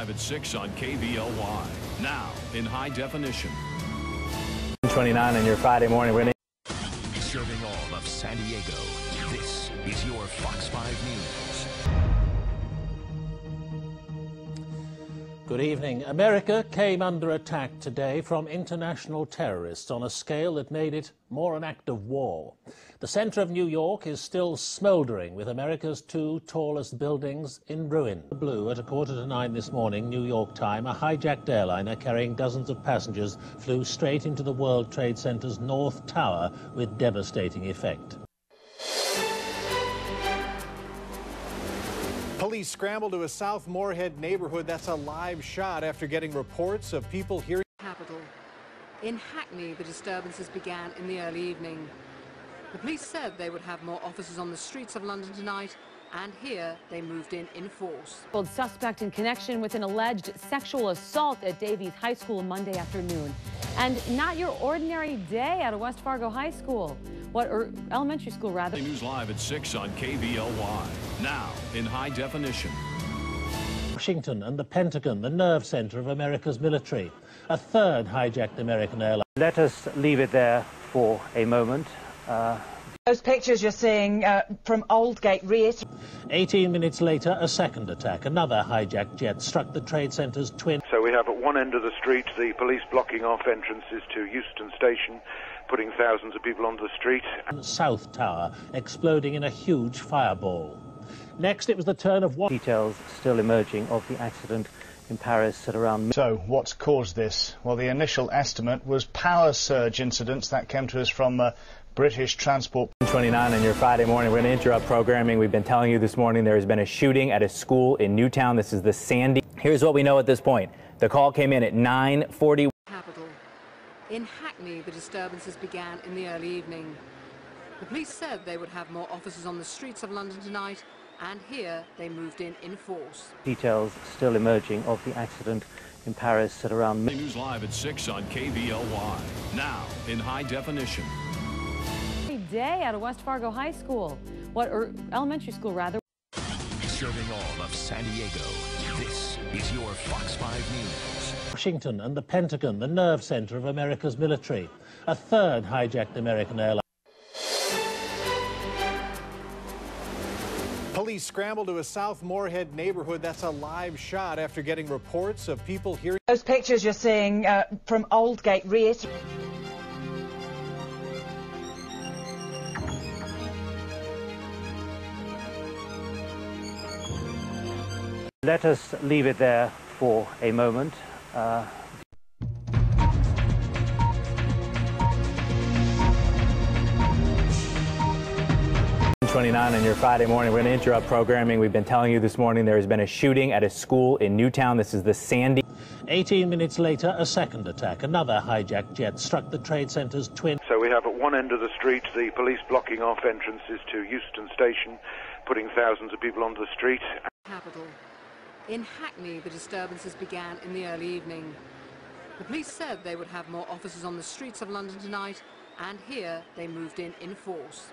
live at 6 on KVLY. Now, in high definition. 29 on your Friday morning. We're Serving all of San Diego, this is your Fox 5 News. Good evening. America came under attack today from international terrorists on a scale that made it more an act of war. The center of New York is still smoldering with America's two tallest buildings in ruin. Blue at a quarter to nine this morning, New York time, a hijacked airliner carrying dozens of passengers flew straight into the World Trade Center's North Tower with devastating effect. Police scramble to a South Moorhead neighborhood. That's a live shot after getting reports of people hearing. capital. In Hackney, the disturbances began in the early evening. The police said they would have more officers on the streets of London tonight, and here they moved in in force. Suspect in connection with an alleged sexual assault at Davies High School Monday afternoon. And not your ordinary day out of West Fargo High School. What, or elementary school rather. News live at 6 on KVLY. Now, in high definition. Washington and the Pentagon, the nerve center of America's military. A third hijacked American airliner. Let us leave it there for a moment. Uh, Those pictures you're seeing uh, from Aldgate reiterate 18 minutes later, a second attack. Another hijacked jet struck the Trade Center's twin So we have at one end of the street the police blocking off entrances to Euston Station, putting thousands of people onto the street. South Tower, exploding in a huge fireball. Next, it was the turn of one. details still emerging of the accident in Paris at around So, what's caused this? Well, the initial estimate was power surge incidents. That came to us from uh, British Transport 29 on your Friday morning. We're going to interrupt programming. We've been telling you this morning there has been a shooting at a school in Newtown. This is the Sandy. Here's what we know at this point. The call came in at 9:40. Capital. In Hackney, the disturbances began in the early evening. The police said they would have more officers on the streets of London tonight, and here they moved in in force. Details still emerging of the accident in Paris at around News live at 6 on KVLY. Now, in high definition. Day out of West Fargo High School. What, or elementary school rather. Serving all of San Diego, this is your Fox 5 News. Washington and the Pentagon, the nerve center of America's military. A third hijacked American airliner. Police scramble to a South Moorhead neighborhood. That's a live shot after getting reports of people hearing. those pictures you're seeing uh, from Aldgate reiterate Let us leave it there for a moment. Uh, Twenty-nine on your Friday morning. We're going to interrupt programming. We've been telling you this morning there has been a shooting at a school in Newtown. This is the Sandy. 18 minutes later, a second attack. Another hijacked jet struck the Trade Center's twin. So we have at one end of the street the police blocking off entrances to Euston Station, putting thousands of people onto the street. Capital. In Hackney, the disturbances began in the early evening. The police said they would have more officers on the streets of London tonight, and here they moved in in force.